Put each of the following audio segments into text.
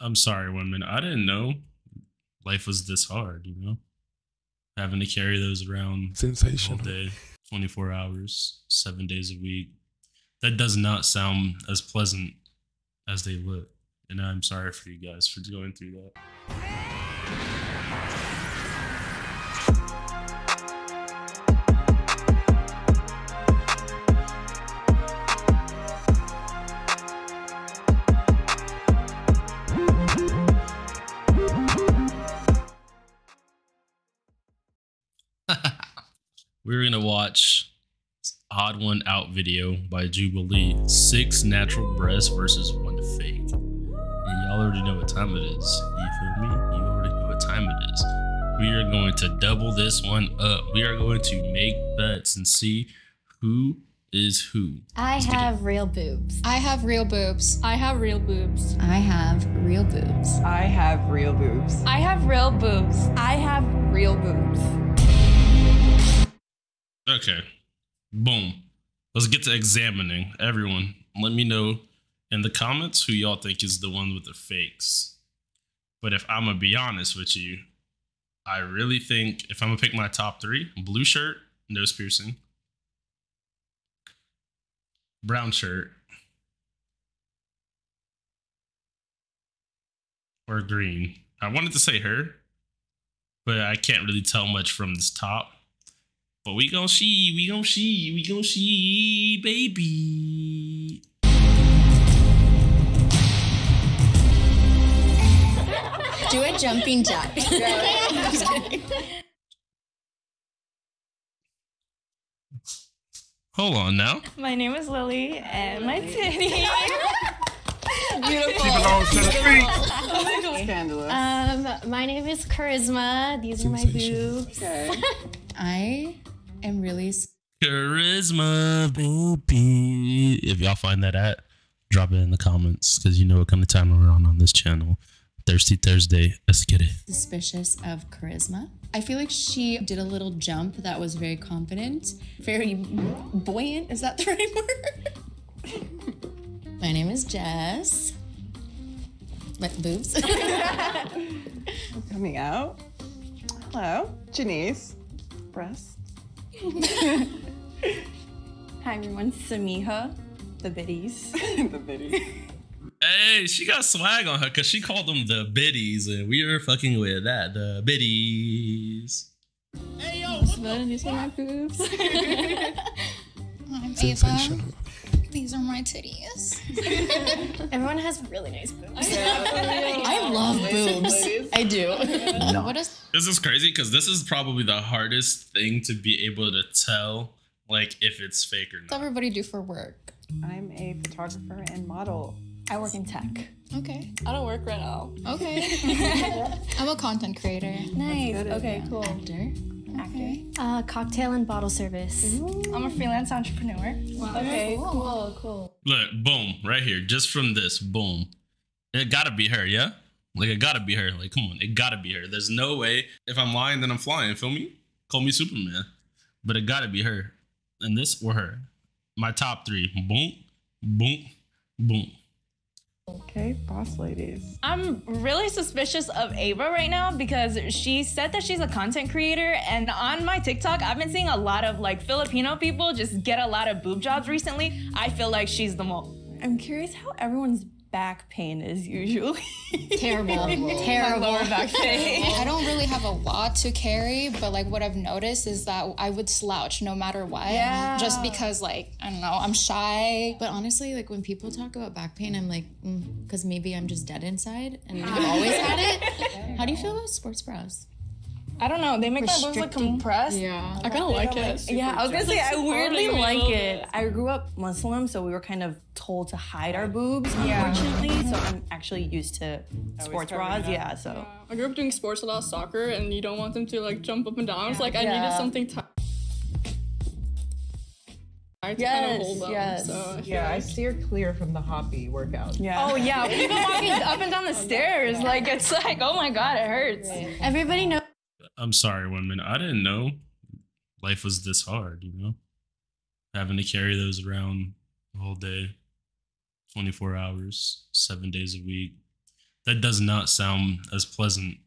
I'm sorry, women. I didn't know life was this hard, you know? Having to carry those around all day, 24 hours, seven days a week. That does not sound as pleasant as they look. And I'm sorry for you guys for going through that. Watch Odd One Out video by Jubilee. Six natural breasts versus one fake. And y'all already know what time it is. You feel me? You already know what time it is. We are going to double this one up. We are going to make bets and see who is who. I Let's get it. have real boobs. I have real boobs. I have real boobs. I have real boobs. I have real boobs. I have real boobs. I have real boobs. Okay. Boom. Let's get to examining. Everyone, let me know in the comments who y'all think is the one with the fakes. But if I'm gonna be honest with you, I really think if I'm gonna pick my top three, blue shirt, nose piercing, brown shirt, or green. I wanted to say her, but I can't really tell much from this top. But we gon' see, we gon' see, we gon' see, baby. Do a jumping jack. Hold on now. My name is Lily, and my titty. Beautiful. She belongs to the streets. Scandalous. Um, my name is Charisma. These are my boobs. okay. I am really s- Charisma, baby. If y'all find that at, drop it in the comments because you know what kind of time we're on on this channel. Thirsty Thursday. Let's get it. suspicious of charisma. I feel like she did a little jump that was very confident, very buoyant. Is that the right word? My name is Jess. My boobs. Coming out. Hello, Janice. Breasts. Hi everyone, Samiha, the biddies. the biddies. Hey, she got swag on her because she called them the biddies, and we were fucking with that. The biddies. Hey yo, these are my boobs. I'm Ava. Sensational. These are my titties. Everyone has really nice boobs. I love boobs. I do. What is This is crazy because this is probably the hardest thing to be able to tell, like if it's fake or not. not. everybody do for work? I'm a photographer and model. I work in tech. Okay. I don't work right now. Okay. I'm a content creator. Nice. good at Okay, cool. Actor. Okay. Uh, cocktail and bottle service. I'm a freelance entrepreneur. Okay, cool, cool. Look, boom, right here, just from this, boom. It gotta be her, yeah? Like it gotta be her. Like, come on, it gotta be her. There's no way. If I'm lying, then I'm flying. Feel me? Call me Superman. But it gotta be her. And this or her. My top three. Boom, boom, boom. Okay, boss ladies. I'm really suspicious of Ava right now because she said that she's a content creator, and on my TikTok, I've been seeing a lot of like Filipino people just get a lot of boob jobs recently. I feel like she's the mole. I'm curious how everyone's back pain is usually. Terrible. My Terrible. lower back pain. I don't really have a lot to carry, but like what I've noticed is that I would slouch no matter what. Yeah. Just because like, I don't know, I'm shy. But honestly, like when people talk about back pain, I'm like, mm, because maybe I'm just dead inside and I've always had it. How do you feel about sports bras? I don't know. They make my boobs look Restricting? compressed. Yeah. I kind of like it. Yeah, I was gonna say I weirdly supporting me a like it. I grew up Muslim, so we were kind of told to hide our boobs, yeah. unfortunately. So I'm actually used to sports bras. it up. Yeah, so I grew up doing sports a lot, soccer, and you don't want them to like jump up and down. It's like I Yeah. needed something tight to kind Yes, of hold them. yes. So I feel Yeah, I steer clear from the hoppy workout. yeah. Oh yeah, we've been walking up and down the oh, stairs. Like it's like, oh my god, it hurts. Everybody knows I'm sorry, women. I didn't know life was this hard, you know? Having to carry those around all day, 24 hours, seven days a week. that does not sound as pleasant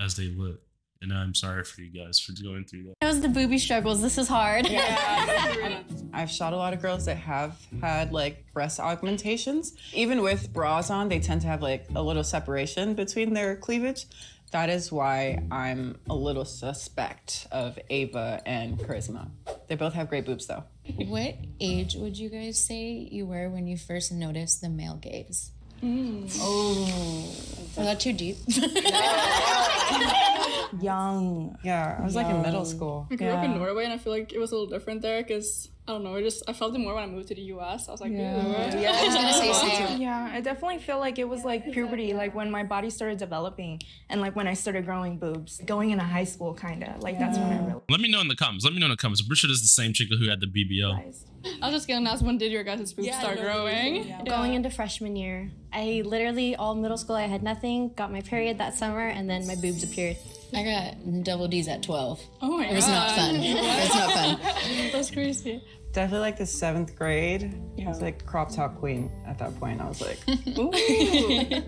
as they look. And I'm sorry for you guys for going through that. Knows the booby struggles. This is hard. I've shot a lot of girls that have had like breast augmentations. Even with bras on, they tend to have like a little separation between their cleavage. That is why I'm a little suspect of Ava and Charisma. They both have great boobs though. What age would you guys say you were when you first noticed the male gaze? Mm. Oh, was that too deep? Young. Yeah, I was like in middle school. I grew up in Norway and I feel like it was a little different there because I don't know, I just I felt it more when I moved to the US. I was like, yeah. I was gonna say same. Yeah, I definitely feel like it was like puberty, like when my body started developing and like when I started growing boobs, going into high school, kind of. Like that's when I realized. Let me know in the comments. Let me know in the comments. I'm sure this is the same chick who had the BBL. I was just gonna ask when did your guys' boobs start growing? Going into freshman year, I literally all middle school I had nothing. Got my period that summer, and then my boobs appeared. I got double D's at 12. Oh my It was not fun. It was not fun. That's crazy. Definitely like the seventh grade. I was like crop top queen at that point. I was like,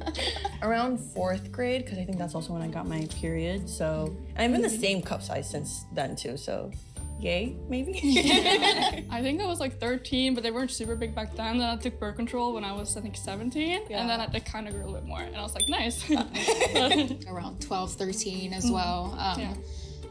around fourth grade because I think that's also when I got my period. So and I've been the same cup size since then too. So yay, maybe. I think I was like 13, but they weren't super big back then. Then I took birth control when I was, I think, 17. And then I, they kind of grew a little bit more. And I was like, nice. Around 12, 13 as well. Um, Yeah.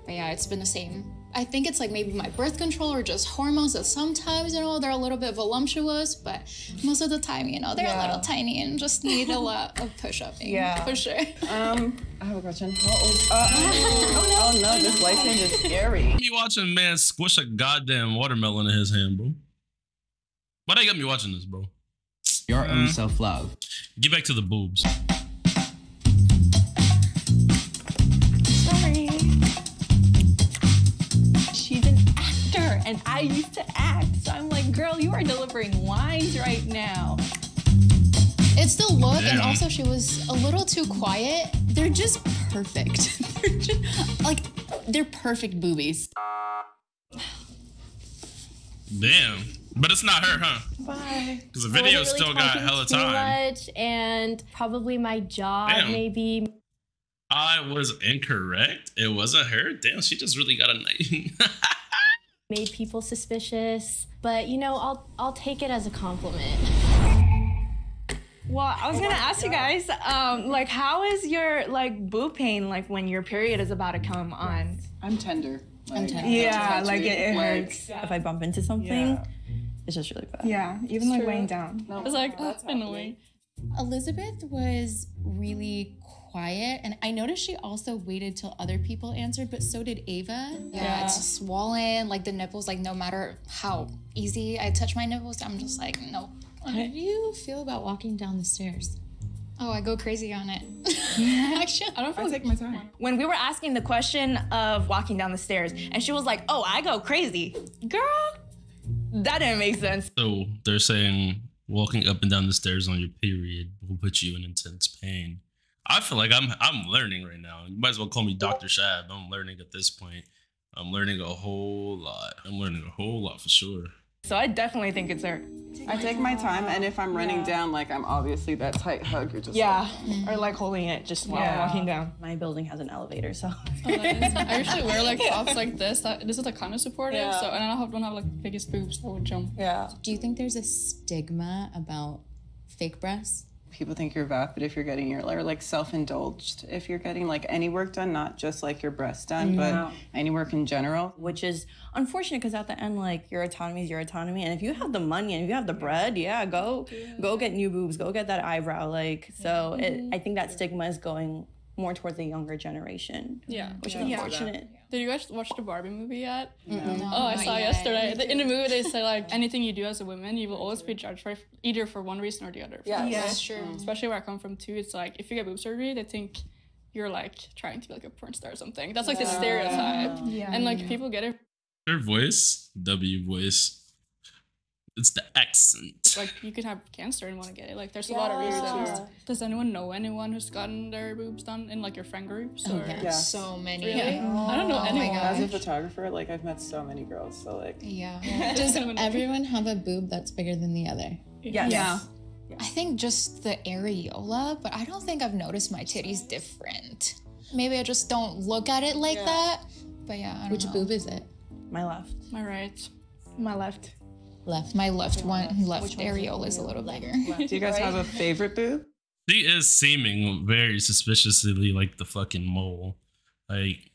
But yeah, it's been the same. I think it's like maybe my birth control or just hormones that sometimes, you know, they're a little bit voluptuous, but most of the time, you know, they're a little tiny and just need a lot of push upping. Yeah. For sure. um, I have a question. How old? Uh, oh, no, this light change is scary. Me watching man squish a goddamn watermelon in his hand, bro. Why they got me watching this, bro? Your own self love. Get back to the boobs. Actor, and I used to act. So I'm like, girl, you are delivering lines right now. It's the look, and also she was a little too quiet. They're just perfect. they're just, like, they're perfect boobies. Damn. But it's not her, huh? Bye. Because the video really still got talking hella too time. Much, and probably my jaw, Damn. maybe. I was incorrect. It wasn't her. Damn, she just really got a night. made people suspicious. But you know, I'll I'll take it as a compliment. Well, I was gonna ask you guys, um, like, how is your like boob pain like when your period is about to come on? I'm tender. Like, I'm tender. Yeah, like it, it Like, hurts. If I bump into something, Yeah. it's just really bad. Yeah, even like weighing down. I was like, that's annoying. Elizabeth was really quiet, and I noticed she also waited till other people answered, but so did Ava. Yeah, it's swollen, like the nipples, like no matter how easy I touch my nipples, I'm just like, nope. How do you feel about walking down the stairs? Oh, I go crazy on it. Actually, I don't feel I like take my time. When we were asking the question of walking down the stairs, and she was like, "Oh, I go crazy, girl." That didn't make sense. so they're saying walking up and down the stairs on your period will put you in intense pain. I feel like I'm I'm learning right now. You might as well call me Dr. Shab. I'm learning at this point. I'm learning a whole lot. I'm learning a whole lot for sure. So I definitely think it's her. I take my time, and if I'm running down, like I'm obviously that tight hug, you're just Yeah, like, or like holding it just while Yeah. walking down. My building has an elevator, so oh, I usually wear like tops like this. That this is like kind of supportive. Yeah. So and I don't have, don't have like biggest boobs that would jump. yeah. do you think there's a stigma about fake breasts? People think you're vapid if you're getting your or like self-indulged if you're getting like any work done, not just like your breasts done, but any work in general. Which is unfortunate because at the end, like your autonomy is your autonomy, and if you have the money and if you have the bread, yeah, go go get new boobs, go get that eyebrow. Like so, it, I think that stigma is going more towards the younger generation, Yeah. which is unfortunate. Did you guys watch the Barbie movie yet? No, Oh, I saw it yet. yesterday. In the movie, they say like anything you do as a woman, you will always be judged for either for one reason or the other. Yeah. That's true. Especially where I come from too. It's like if you get boob surgery, they think you're like trying to be like a porn star or something. That's like the stereotype. Yeah. And like people get it Her voice, W voice. It's the accent. Like you could have cancer and want to get it. Like there's a lot of reasons. Does anyone know anyone who's gotten their boobs done in like your friend groups? Or Yeah, Yeah. so many. Really? I don't know Oh anyone. As a photographer, like I've met so many girls, so like Yeah. Does everyone have a boob that's bigger than the other? Yes. Yeah. I think just the areola, but I don't think I've noticed my titties different. Maybe I just don't look at it like that. But yeah, I don't Which know. boob is it? My left. My right. My left. Left. My left one, left areola is a little bigger. Do you guys have a favorite boob? She is seeming very suspiciously like the fucking mole. Like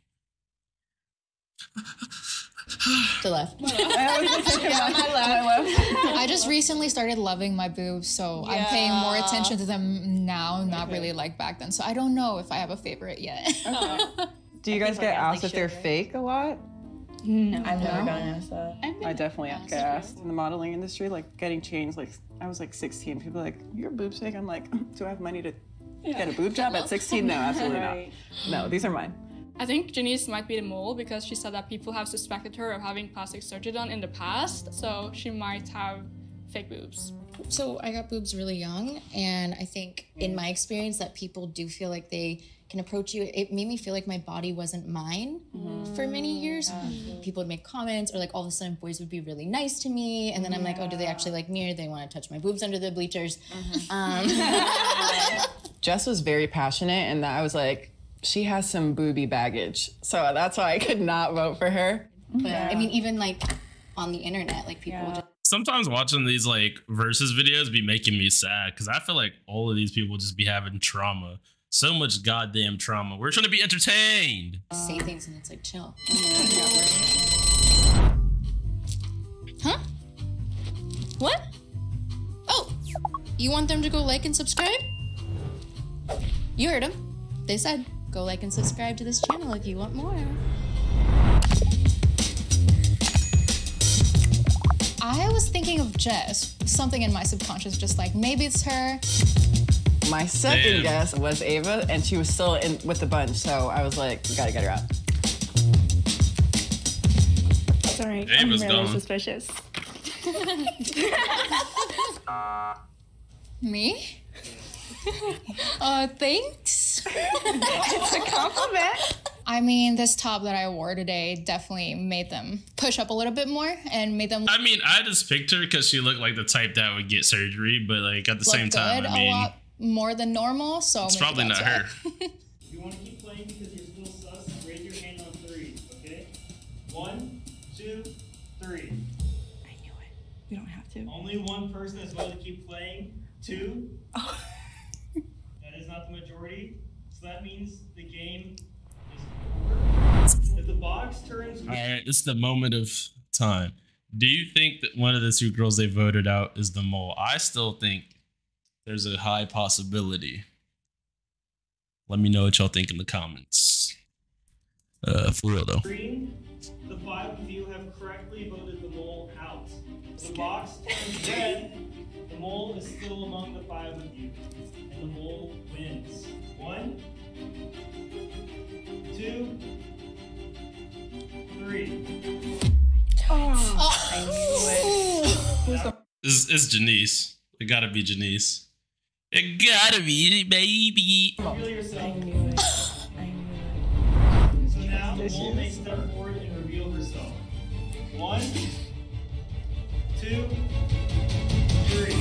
The left. yeah, my left. I just recently started loving my boobs, so I'm paying more attention to them now, not really like back then. So I don't know if I have a favorite yet. Do you guys get asked if they're fake a lot? No, I've never gotten asked that. I definitely get asked in the modeling industry, like getting changed. Like I was like 16. People are like, "Your boobs fake." I'm like, "Do I have money to get a boob job at 16?" No, absolutely not. No, these are mine. I think Janice might be the mole because she said that people have suspected her of having plastic surgery done in the past, so she might have fake boobs. So I got boobs really young, and I think in my experience that people do feel like they can approach you. It made me feel like my body wasn't mine for many years. People would make comments, or like all of a sudden boys would be really nice to me, and then I'm like, oh, do they actually like me, or they want to touch my boobs under the bleachers? Um, Jess was very passionate, and I was like, she has some booby baggage, so that's why I could not vote for her. but I mean, even like on the internet, like people would just sometimes watching these like versus videos be making me sad because I feel like all of these people just be having trauma. So much goddamn trauma. We're trying to be entertained. say things, and it's like chill. Huh? What? Oh, you want them to go like and subscribe? You heard them. They said go like and subscribe to this channel if you want more. I was thinking of Jess. Something in my subconscious, just like maybe it's her. My second Damn. guess was Ava, and she was still in with the bunch, so I was like, we gotta get her out. Sorry, Ava's I'm really gone. suspicious. Me? uh, thanks. It's a compliment. I mean, this top that I wore today definitely made them push up a little bit more and made them I mean, I just picked her because she looked like the type that would get surgery, but like at the look same time, good I a mean, lot more than normal. So it's probably not that's her. If you want to keep playing because you're still sus, raise your hand on three, okay? One, two, three. I knew it. We don't have to. Only one person has voted to keep playing. Two. that is not the majority. So that means the game is over. If the box turns All right, this is the moment of time. Do you think that one of the two girls they voted out is the mole? I still think there's a high possibility. Let me know what y'all think in the comments. Uh, for real though. green, the five of you have correctly voted the mole out. The box turns red, the mole is still among the five of you. And the mole wins. One, two, It's, Janice. It gotta be Janice. It gotta be baby. Reveal yourself. I knew it. I knew So now the mole may step forward and reveal herself. One, two, three.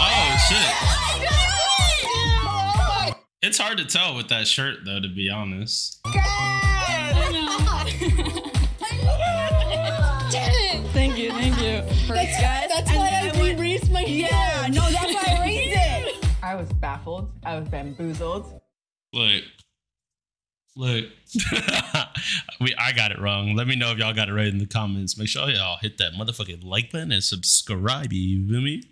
Oh shit! It's hard to tell with that shirt though, to be honest. Thank baffled. I was bamboozled. Look, look. we I got it wrong. Let me know if y'all got it right in the comments. Make sure y'all hit that motherfucking like button and subscribe. You feel me?